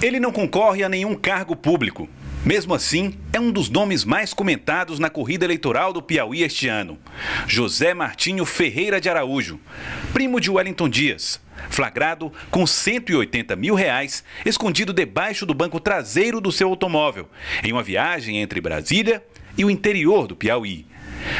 Ele não concorre a nenhum cargo público. Mesmo assim, é um dos nomes mais comentados na corrida eleitoral do Piauí este ano. José Martinho Ferreira de Araújo, primo de Wellington Dias, flagrado com 180 mil reais escondido debaixo do banco traseiro do seu automóvel, em uma viagem entre Brasília e o interior do Piauí.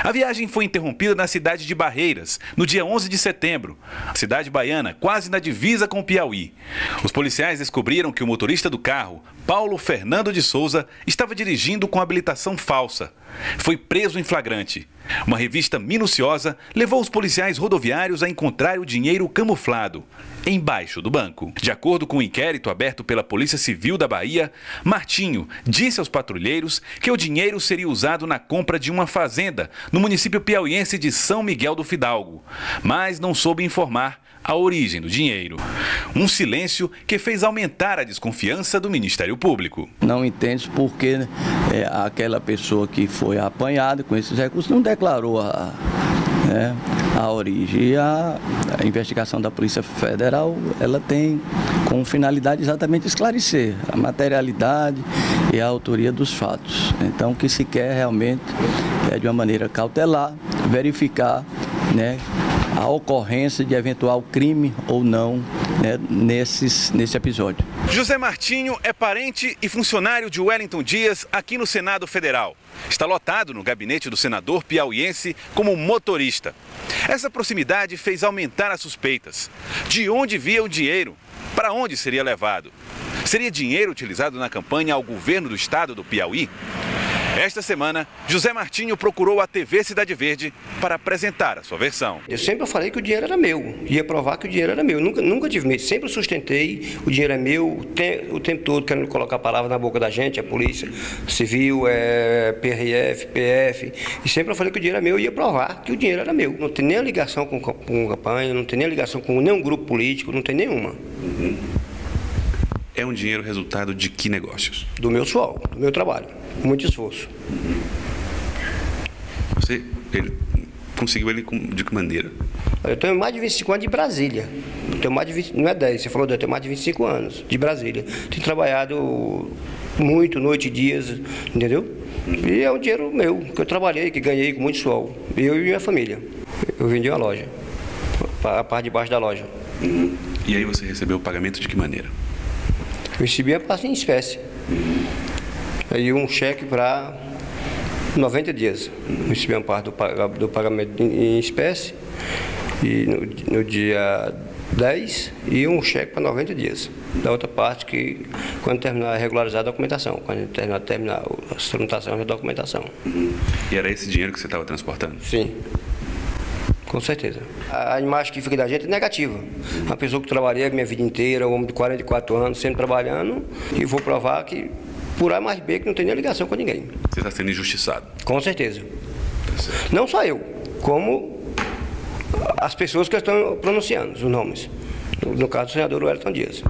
A viagem foi interrompida na cidade de Barreiras, no dia 11 de setembro, cidade baiana, quase na divisa com o Piauí. Os policiais descobriram que o motorista do carro, Paulo Fernando de Souza, estava dirigindo com habilitação falsa. Foi preso em flagrante. Uma revista minuciosa levou os policiais rodoviários a encontrar o dinheiro camuflado embaixo do banco. De acordo com o um inquérito aberto pela Polícia Civil da Bahia, Martinho disse aos patrulheiros que o dinheiro seria usado na compra de uma fazenda no município piauiense de São Miguel do Fidalgo, mas não soube informar a origem do dinheiro. Um silêncio que fez aumentar a desconfiança do Ministério Público. Não entende porque é, aquela pessoa que foi apanhada com esses recursos não declarou a, né, a origem. E a, a, investigação da Polícia Federal, ela tem como finalidade exatamente esclarecer a materialidade e a autoria dos fatos. Então, o que se quer realmente é, de uma maneira cautelar, verificar né, a ocorrência de eventual crime ou não né, nesses, nesse episódio. José Martinho é parente e funcionário de Wellington Dias aqui no Senado Federal. Está lotado no gabinete do senador piauiense como motorista. Essa proximidade fez aumentar as suspeitas. De onde via o dinheiro? Para onde seria levado? Seria dinheiro utilizado na campanha ao governo do estado do Piauí? Esta semana, José Martinho procurou a TV Cidade Verde para apresentar a sua versão. Eu sempre falei que o dinheiro era meu, ia provar que o dinheiro era meu. Nunca, nunca tive medo, sempre sustentei, o dinheiro é meu, o, te, o tempo todo querendo colocar a palavra na boca da gente, a polícia civil, é, PRF, PF, e sempre eu falei que o dinheiro era meu, ia provar que o dinheiro era meu. Não tem nem ligação com, com campanha, não tem nem ligação com nenhum grupo político, não tem nenhuma. Uhum. É um dinheiro resultado de que negócios? Do meu suor, do meu trabalho muito esforço. Você ele, conseguiu ele de que maneira? Eu tenho mais de 25 anos de Brasília. Eu tenho mais de 20, não é 10, você falou, eu tenho mais de 25 anos de Brasília. Tenho trabalhado muito, noite e dias, entendeu? E é um dinheiro meu, que eu trabalhei, que ganhei com muito suor. Eu e minha família. Eu vendi uma loja, a parte de baixo da loja. E aí você recebeu o pagamento de que maneira? Eu recebi a parte em espécie e um cheque para 90 dias. Recebi uma parte do, do pagamento em espécie e no, no, dia 10 e um cheque para 90 dias. Da outra parte que quando terminar regularizar a documentação, quando terminar, terminar a tramitação da documentação. E era esse dinheiro que você estava transportando? Sim. Com certeza. A imagem que fica da gente é negativa. Uma pessoa que trabalhei a minha vida inteira, um homem de 44 anos, sempre trabalhando, e vou provar que por A mais B que não tem nem ligação com ninguém. Você está sendo injustiçado? Com certeza. Tá não só eu, como as pessoas que estão pronunciando os nomes. No caso do senador Wellington Dias.